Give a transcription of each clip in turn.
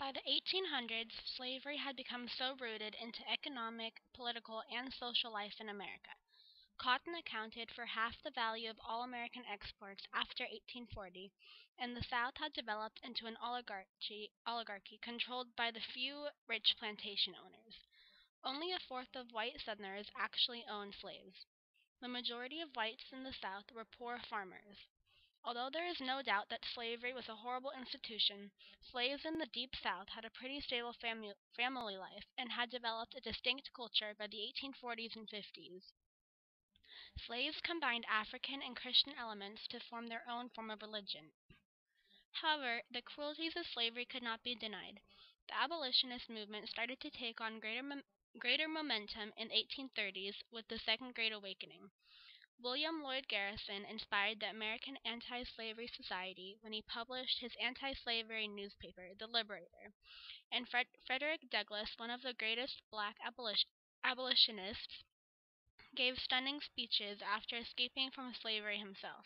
By the 1800's slavery had become so rooted into economic, political, and social life in America. Cotton accounted for half the value of all American exports after 1840, and the South had developed into an oligarchy controlled by the few rich plantation owners. Only a fourth of white Southerners actually owned slaves. The majority of whites in the South were poor farmers. Although there is no doubt that slavery was a horrible institution, slaves in the deep South had a pretty stable family life, and had developed a distinct culture by the 1840's and 50's. Slaves combined African and Christian elements to form their own form of religion. However, the cruelties of slavery could not be denied. The abolitionist movement started to take on greater, greater momentum in the 1830's with the Second Great Awakening. William Lloyd Garrison inspired the American Anti-Slavery Society when he published his anti-slavery newspaper, The Liberator, and Fred Frederick Douglass, one of the greatest black abolition abolitionists, gave stunning speeches after escaping from slavery himself.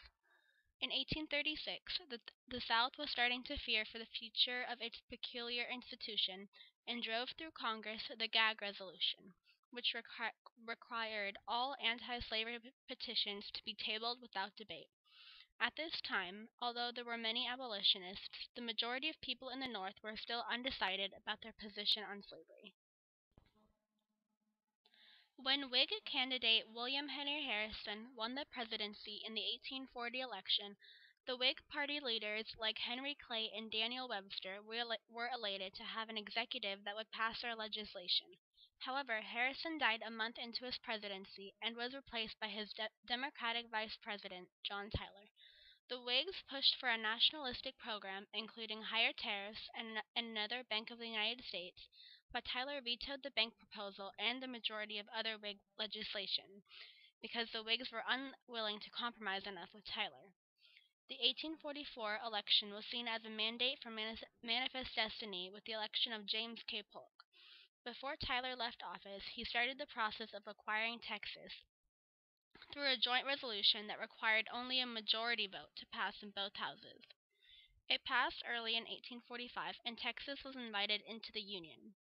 In 1836, the, the South was starting to fear for the future of its peculiar institution, and drove through Congress the Gag Resolution which requ- required all anti slavery petitions to be tabled without debate. At this time, although there were many abolitionists, the majority of people in the North were still undecided about their position on slavery. When Whig candidate William Henry Harrison won the presidency in the 1840 election, the Whig party leaders like Henry Clay and Daniel Webster were elated to have an executive that would pass their legislation. However, Harrison died a month into his presidency, and was replaced by his de- Democratic Vice President, John Tyler. The Whigs pushed for a nationalistic program, including higher tariffs and, and another Bank of the United States, but Tyler vetoed the bank proposal and the majority of other Whig legislation, because the Whigs were unwilling to compromise enough with Tyler. The 1844 election was seen as a mandate for manifest destiny with the election of James K. Before Tyler left office, he started the process of acquiring Texas through a joint resolution that required only a majority vote to pass in both houses. It passed early in 1845, and Texas was invited into the Union.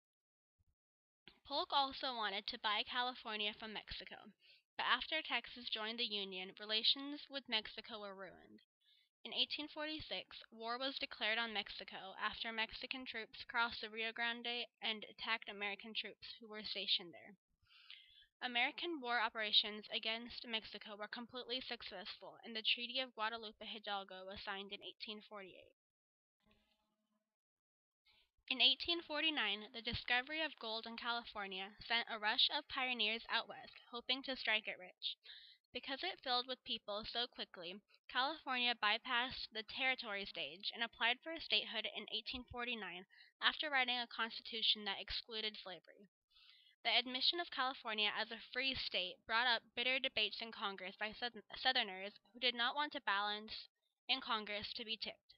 Polk also wanted to buy California from Mexico, but after Texas joined the Union, relations with Mexico were ruined. In 1846, war was declared on Mexico after Mexican troops crossed the Rio Grande and attacked American troops who were stationed there. American war operations against Mexico were completely successful, and the Treaty of Guadalupe Hidalgo was signed in 1848. In 1849, the discovery of gold in California sent a rush of pioneers out west, hoping to strike it rich. Because it filled with people so quickly, California bypassed the territory stage and applied for statehood in 1849 after writing a constitution that excluded slavery. The admission of California as a free state brought up bitter debates in Congress by Southerners who did not want a balance in Congress to be tipped.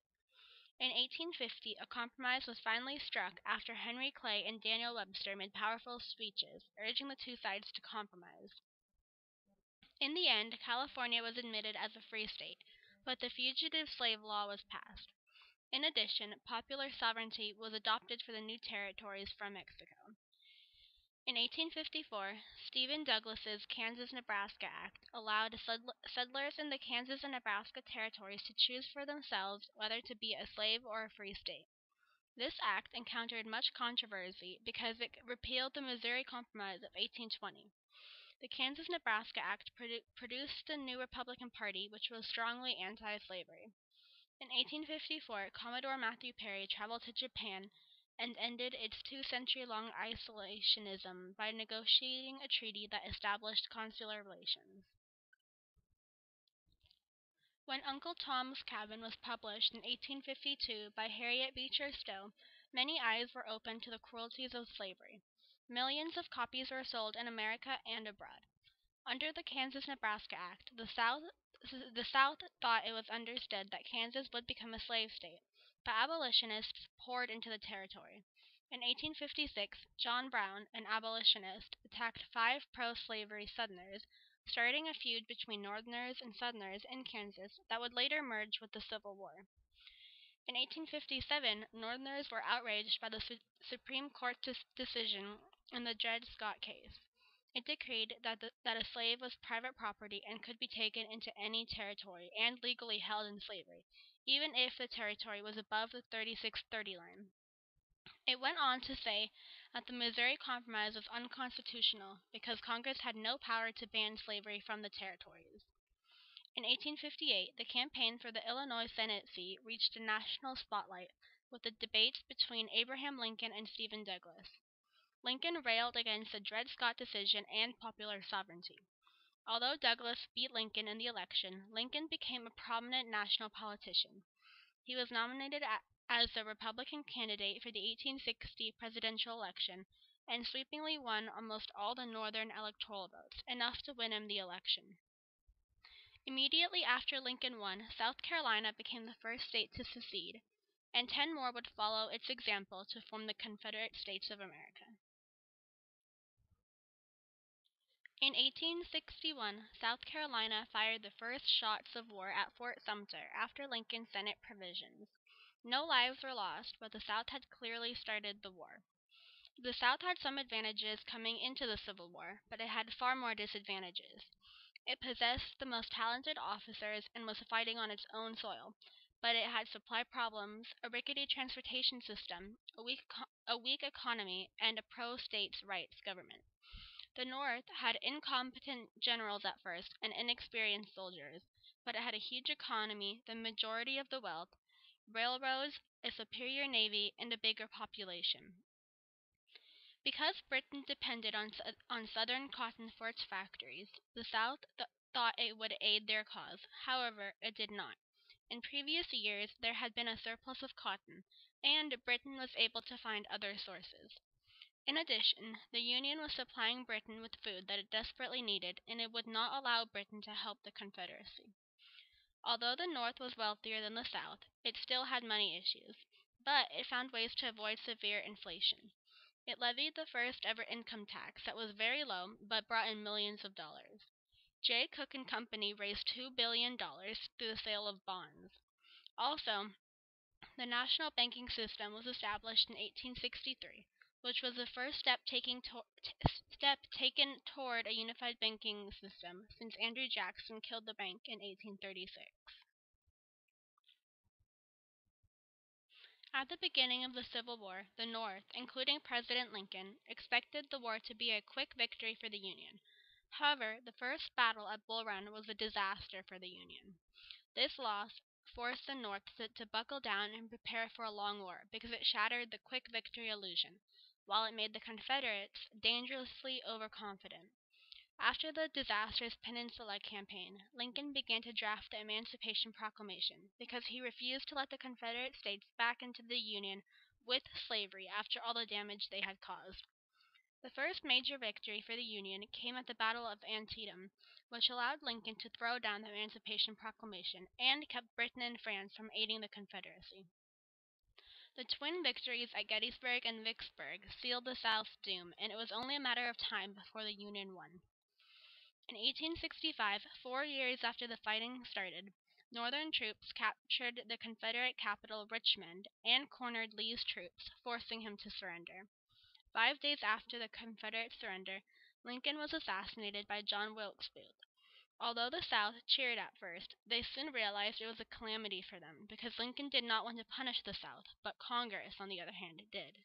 In 1850, a compromise was finally struck after Henry Clay and Daniel Webster made powerful speeches urging the two sides to compromise. In the end, California was admitted as a free state, but the fugitive slave law was passed. In addition, popular sovereignty was adopted for the new territories from Mexico. In 1854, Stephen Douglas's Kansas-Nebraska Act allowed settlers in the Kansas and Nebraska territories to choose for themselves whether to be a slave or a free state. This act encountered much controversy because it repealed the Missouri Compromise of 1820. The Kansas-Nebraska Act produ- produced the new Republican Party, which was strongly anti-slavery. In 1854, Commodore Matthew Perry traveled to Japan and ended its two-century-long isolationism by negotiating a treaty that established consular relations. When Uncle Tom's Cabin was published in 1852 by Harriet Beecher Stowe, many eyes were opened to the cruelties of slavery. Millions of copies were sold in America and abroad. Under the Kansas-Nebraska Act, the South the South thought it was understood that Kansas would become a slave state, but abolitionists poured into the territory. In 1856, John Brown, an abolitionist, attacked five pro-slavery Southerners, starting a feud between Northerners and Southerners in Kansas that would later merge with the Civil War. In 1857 Northerners were outraged by the Su- Supreme Court's decision in the Dred Scott case. It decreed that, a slave was private property and could be taken into any territory and legally held in slavery, even if the territory was above the 3630 line. It went on to say that the Missouri Compromise was unconstitutional because Congress had no power to ban slavery from the territories. In 1858, the campaign for the Illinois Senate seat reached a national spotlight with the debates between Abraham Lincoln and Stephen Douglas. Lincoln railed against the Dred Scott decision and popular sovereignty. Although Douglas beat Lincoln in the election, Lincoln became a prominent national politician. He was nominated as the Republican candidate for the 1860 presidential election and sweepingly won almost all the Northern electoral votes, enough to win him the election. Immediately after Lincoln won, South Carolina became the first state to secede, and ten more would follow its example to form the Confederate States of America. In 1861, South Carolina fired the first shots of war at Fort Sumter after Lincoln's Senate provisions. No lives were lost, but the South had clearly started the war. The South had some advantages coming into the Civil War, but it had far more disadvantages. It possessed the most talented officers and was fighting on its own soil, but it had supply problems, a rickety transportation system, a weak, a weak economy, and a pro states' rights government. The North had incompetent generals at first and inexperienced soldiers, but it had a huge economy, the majority of the wealth, railroads, a superior navy, and a bigger population. Because Britain depended on, southern cotton for its factories, the South th- thought it would aid their cause. However, it did not. In previous years, there had been a surplus of cotton, and Britain was able to find other sources. In addition, the Union was supplying Britain with food that it desperately needed, and it would not allow Britain to help the Confederacy. Although the North was wealthier than the South, it still had money issues, but it found ways to avoid severe inflation. It levied the first ever income tax that was very low but brought in millions of dollars. Jay Cooke and Company raised $2 billion through the sale of bonds. Also, the national banking system was established in 1863 which was the first step taken toward a unified banking system since Andrew Jackson killed the bank in 1836. At the beginning of the Civil War, the North, including President Lincoln, expected the war to be a quick victory for the Union. However, the first battle at Bull Run was a disaster for the Union. This loss forced the North to, to buckle down and prepare for a long war because it shattered the quick victory illusion while it made the Confederates dangerously overconfident. After the disastrous Peninsula Campaign, Lincoln began to draft the Emancipation Proclamation because he refused to let the Confederate States back into the Union with slavery after all the damage they had caused. The first major victory for the Union came at the Battle of Antietam, which allowed Lincoln to throw down the Emancipation Proclamation and kept Britain and France from aiding the Confederacy. The twin victories at Gettysburg and Vicksburg sealed the South's doom, and it was only a matter of time before the Union won. In 1865, four years after the fighting started, Northern troops captured the Confederate capital, Richmond, and cornered Lee's troops, forcing him to surrender. Five days after the Confederate surrender, Lincoln was assassinated by John Wilkes Booth. Although the South cheered at first, they soon realized it was a calamity for them because Lincoln did not want to punish the South, but Congress, on the other hand, did.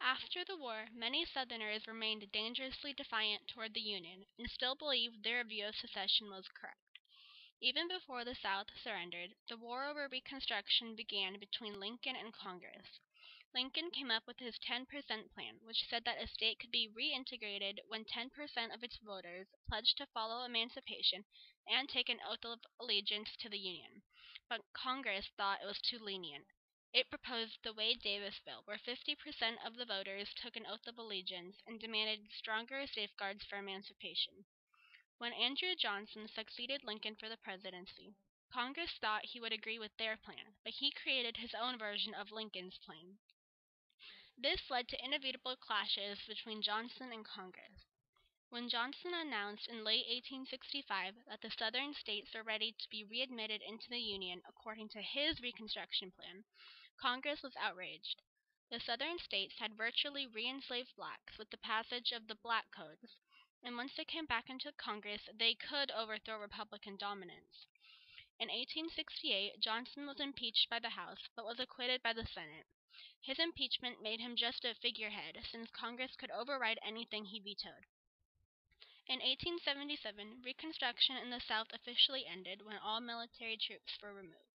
After the war, many Southerners remained dangerously defiant toward the Union and still believed their view of secession was correct. Even before the South surrendered, the war over Reconstruction began between Lincoln and Congress. Lincoln came up with his 10% plan, which said that a state could be reintegrated when 10% of its voters pledged to follow emancipation and take an oath of allegiance to the Union. But Congress thought it was too lenient. It proposed the Wade Davis bill, where 50% of the voters took an oath of allegiance and demanded stronger safeguards for emancipation. When Andrew Johnson succeeded Lincoln for the presidency, Congress thought he would agree with their plan, but he created his own version of Lincoln's plan. This led to inevitable clashes between Johnson and Congress. When Johnson announced in late 1865 that the Southern states were ready to be readmitted into the Union according to his Reconstruction plan, Congress was outraged. The Southern states had virtually reenslaved blacks with the passage of the "Black Codes," and once they came back into Congress they could overthrow Republican dominance. In 1868 Johnson was impeached by the House, but was acquitted by the Senate. His impeachment made him just a figurehead, since Congress could override anything he vetoed. In 1877 Reconstruction in the South officially ended when all military troops were removed.